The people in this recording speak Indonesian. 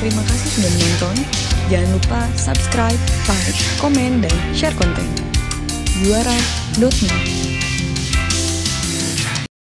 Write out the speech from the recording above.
Terima kasih sudah menonton. Jangan lupa subscribe, like, komen, dan share konten. Juara.net